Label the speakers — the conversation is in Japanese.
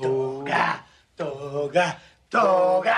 Speaker 1: トガトガトガ。